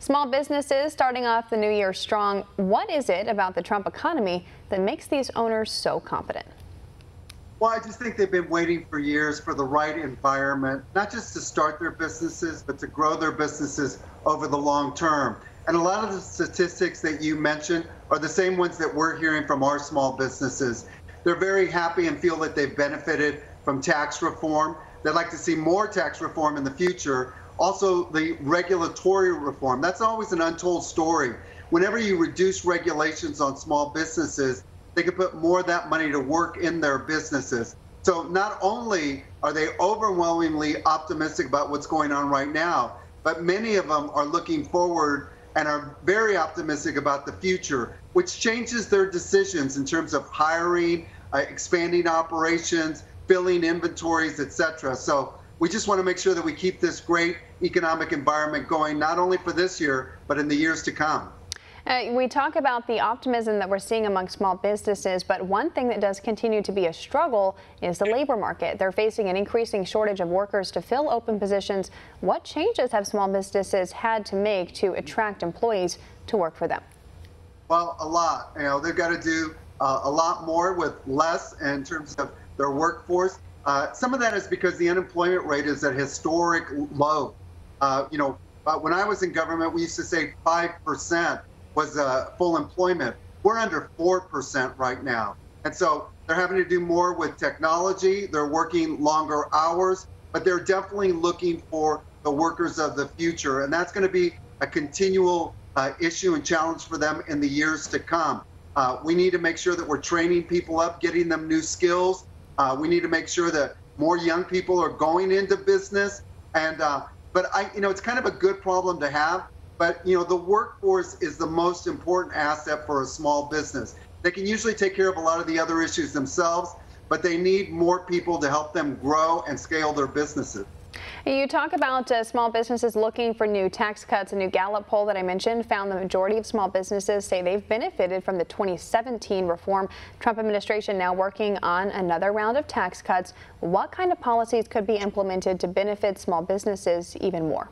Small businesses starting off the new year strong. What is it about the Trump economy that makes these owners so confident? Well, I just think they've been waiting for years for the right environment, not just to start their businesses, but to grow their businesses over the long term. And a lot of the statistics that you mentioned are the same ones that we're hearing from our small businesses. They're very happy and feel that they've benefited from tax reform. They'd like to see more tax reform in the future. Also, the regulatory reform. That's always an untold story. Whenever you reduce regulations on small businesses, they can put more of that money to work in their businesses. So not only are they overwhelmingly optimistic about what's going on right now, but many of them are looking forward and are very optimistic about the future, which changes their decisions in terms of hiring, uh, expanding operations, filling inventories, etc. So we just want to make sure that we keep this great economic environment going, not only for this year, but in the years to come. Uh, we talk about the optimism that we're seeing among small businesses, but one thing that does continue to be a struggle is the labor market. They're facing an increasing shortage of workers to fill open positions. What changes have small businesses had to make to attract employees to work for them? Well, a lot. You know, they've got to do uh, a lot more with less in terms of their workforce. Uh, some of that is because the unemployment rate is at historic low. Uh, you know, uh, when I was in government, we used to say 5% was uh, full employment. We're under 4% right now. And so they're having to do more with technology. They're working longer hours, but they're definitely looking for the workers of the future. And that's going to be a continual uh, issue and challenge for them in the years to come. Uh, we need to make sure that we're training people up, getting them new skills. Uh, we need to make sure that more young people are going into business. And uh, but I, you know, it's kind of a good problem to have but you know, the workforce is the most important asset for a small business. They can usually take care of a lot of the other issues themselves, but they need more people to help them grow and scale their businesses. You talk about uh, small businesses looking for new tax cuts. A new Gallup poll that I mentioned found the majority of small businesses say they've benefited from the 2017 reform. Trump administration now working on another round of tax cuts. What kind of policies could be implemented to benefit small businesses even more?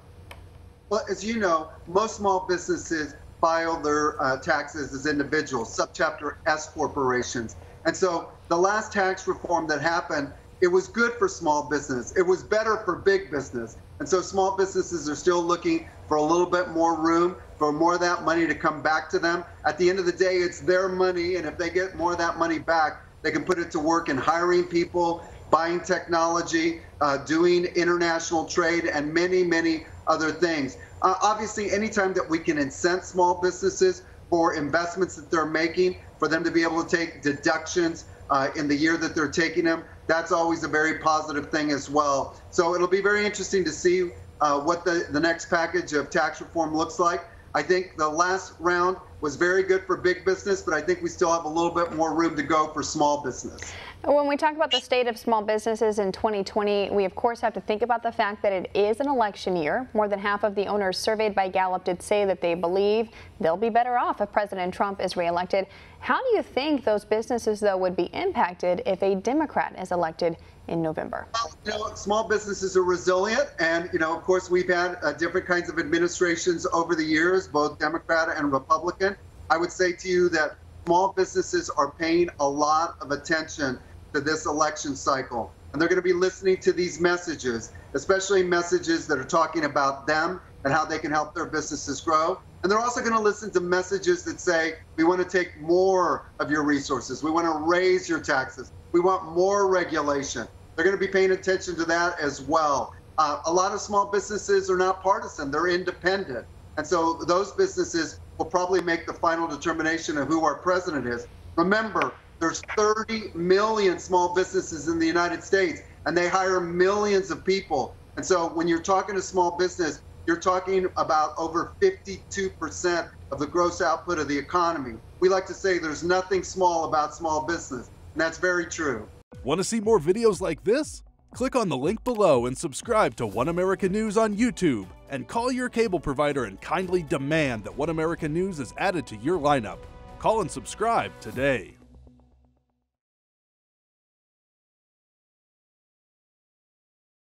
Well, as you know, most small businesses file their uh, taxes as individuals, subchapter S corporations. And so the last tax reform that happened, it was good for small business. It was better for big business. And so small businesses are still looking for a little bit more room, for more of that money to come back to them. At the end of the day, it's their money. And if they get more of that money back, they can put it to work in hiring people, buying technology, uh, doing international trade, and many, many other things. Uh, obviously, anytime that we can incent small businesses for investments that they're making, for them to be able to take deductions uh, in the year that they're taking them, that's always a very positive thing as well. So it'll be very interesting to see uh, what the, the next package of tax reform looks like. I think the last round was very good for big business, but I think we still have a little bit more room to go for small business. When we talk about the state of small businesses in 2020, we of course have to think about the fact that it is an election year. More than half of the owners surveyed by Gallup did say that they believe they'll be better off if President Trump is reelected. How do you think those businesses, though, would be impacted if a Democrat is elected in November? You know, small businesses are resilient, and you know, of course, we've had uh, different kinds of administrations over the years, both Democrat and Republican. I would say to you that small businesses are paying a lot of attention to this election cycle. And they're going to be listening to these messages, especially messages that are talking about them and how they can help their businesses grow. And they're also going to listen to messages that say, we want to take more of your resources. We want to raise your taxes. We want more regulation. They're going to be paying attention to that as well. Uh, a lot of small businesses are not partisan, they're independent. And so those businesses will probably make the final determination of who our president is. Remember, there's 30 million small businesses in the United States, and they hire millions of people. And so when you're talking to small business, you're talking about over 52% of the gross output of the economy. We like to say there's nothing small about small business, and that's very true. Want to see more videos like this? Click on the link below and subscribe to One America News on YouTube, and call your cable provider and kindly demand that One American News is added to your lineup. Call and subscribe today.